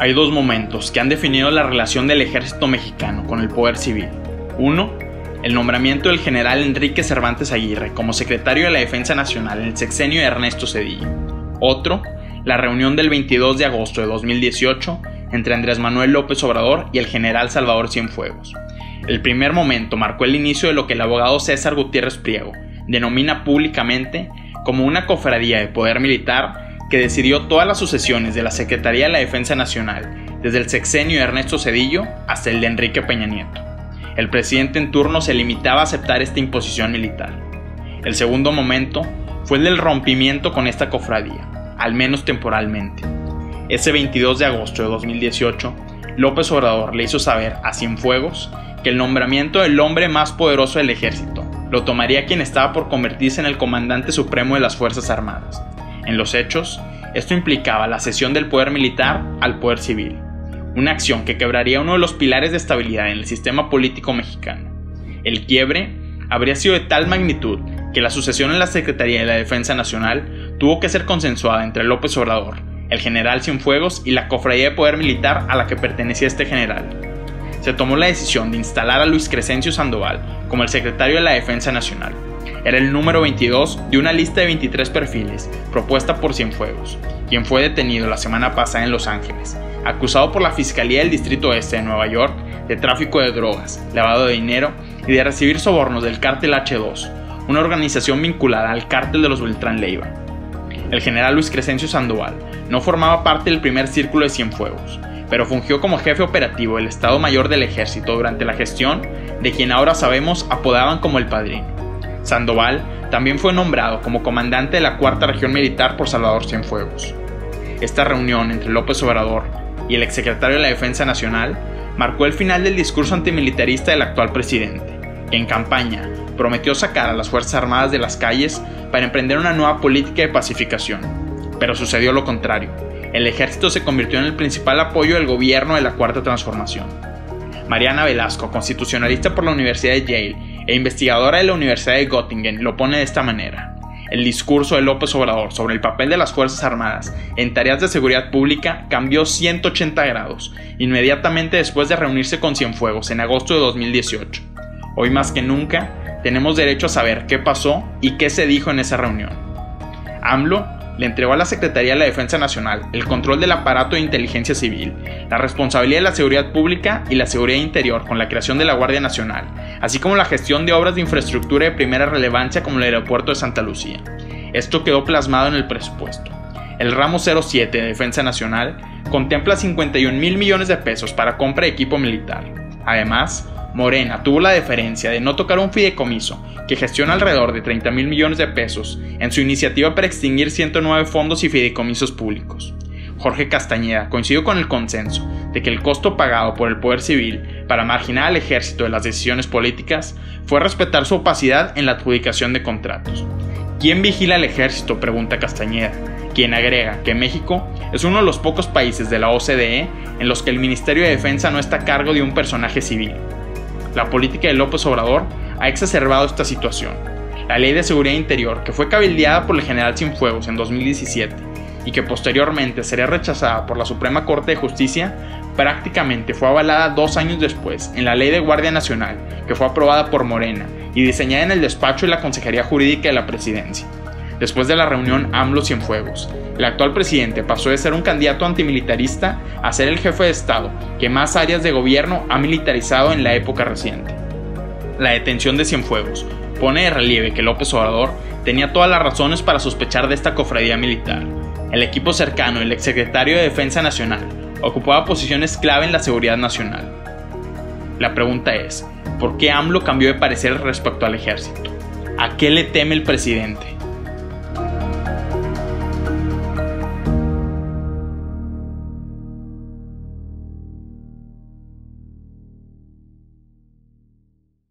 Hay dos momentos que han definido la relación del ejército mexicano con el poder civil. Uno, el nombramiento del general Enrique Cervantes Aguirre como secretario de la Defensa Nacional en el sexenio de Ernesto Cedillo. Otro, la reunión del 22 de agosto de 2018 entre Andrés Manuel López Obrador y el general Salvador Cienfuegos. El primer momento marcó el inicio de lo que el abogado César Gutiérrez Priego denomina públicamente como una cofradía de poder militar que decidió todas las sucesiones de la Secretaría de la Defensa Nacional, desde el sexenio de Ernesto Cedillo hasta el de Enrique Peña Nieto. El presidente en turno se limitaba a aceptar esta imposición militar. El segundo momento fue el del rompimiento con esta cofradía, al menos temporalmente. Ese 22 de agosto de 2018, López Obrador le hizo saber a Cienfuegos que el nombramiento del hombre más poderoso del ejército lo tomaría quien estaba por convertirse en el comandante supremo de las Fuerzas Armadas. En los hechos, esto implicaba la cesión del poder militar al poder civil, una acción que quebraría uno de los pilares de estabilidad en el sistema político mexicano. El quiebre habría sido de tal magnitud que la sucesión en la Secretaría de la Defensa Nacional tuvo que ser consensuada entre López Obrador, el general Cienfuegos y la cofradía de poder militar a la que pertenecía este general. Se tomó la decisión de instalar a Luis Crescencio Sandoval como el secretario de la Defensa Nacional, era el número 22 de una lista de 23 perfiles propuesta por Cienfuegos, quien fue detenido la semana pasada en Los Ángeles, acusado por la Fiscalía del Distrito Este de Nueva York de tráfico de drogas, lavado de dinero y de recibir sobornos del cártel H2, una organización vinculada al cártel de los Beltrán Leiva. El general Luis Crescencio Sandoval no formaba parte del primer círculo de Cienfuegos, pero fungió como jefe operativo del Estado Mayor del Ejército durante la gestión de quien ahora sabemos apodaban como el Padrino. Sandoval también fue nombrado como comandante de la Cuarta Región Militar por Salvador Cienfuegos. Esta reunión entre López Obrador y el exsecretario de la Defensa Nacional marcó el final del discurso antimilitarista del actual presidente, que en campaña prometió sacar a las Fuerzas Armadas de las calles para emprender una nueva política de pacificación. Pero sucedió lo contrario. El ejército se convirtió en el principal apoyo del gobierno de la Cuarta Transformación. Mariana Velasco, constitucionalista por la Universidad de Yale e investigadora de la Universidad de Göttingen, lo pone de esta manera. El discurso de López Obrador sobre el papel de las Fuerzas Armadas en tareas de seguridad pública cambió 180 grados inmediatamente después de reunirse con Cienfuegos en agosto de 2018. Hoy más que nunca, tenemos derecho a saber qué pasó y qué se dijo en esa reunión. AMLO le entregó a la Secretaría de la Defensa Nacional el control del aparato de inteligencia civil, la responsabilidad de la seguridad pública y la seguridad interior con la creación de la Guardia Nacional, así como la gestión de obras de infraestructura de primera relevancia como el aeropuerto de Santa Lucía. Esto quedó plasmado en el presupuesto. El ramo 07 de Defensa Nacional contempla 51 mil millones de pesos para compra de equipo militar. Además, Morena tuvo la deferencia de no tocar un fideicomiso que gestiona alrededor de 30 mil millones de pesos en su iniciativa para extinguir 109 fondos y fideicomisos públicos. Jorge Castañeda coincidió con el consenso de que el costo pagado por el poder civil para marginar al ejército de las decisiones políticas fue respetar su opacidad en la adjudicación de contratos. ¿Quién vigila al ejército? pregunta Castañeda, quien agrega que México es uno de los pocos países de la OCDE en los que el Ministerio de Defensa no está a cargo de un personaje civil. La política de López Obrador ha exacerbado esta situación. La Ley de Seguridad Interior, que fue cabildeada por el general Cienfuegos en 2017 y que posteriormente sería rechazada por la Suprema Corte de Justicia, prácticamente fue avalada dos años después en la Ley de Guardia Nacional, que fue aprobada por Morena y diseñada en el despacho de la Consejería Jurídica de la Presidencia. Después de la reunión AMLO Cienfuegos, el actual presidente pasó de ser un candidato antimilitarista a ser el jefe de Estado que más áreas de gobierno ha militarizado en la época reciente. La detención de Cienfuegos pone de relieve que López Obrador tenía todas las razones para sospechar de esta cofradía militar. El equipo cercano del exsecretario de Defensa Nacional ocupaba posiciones clave en la seguridad nacional. La pregunta es, ¿por qué AMLO cambió de parecer respecto al ejército? ¿A qué le teme el presidente?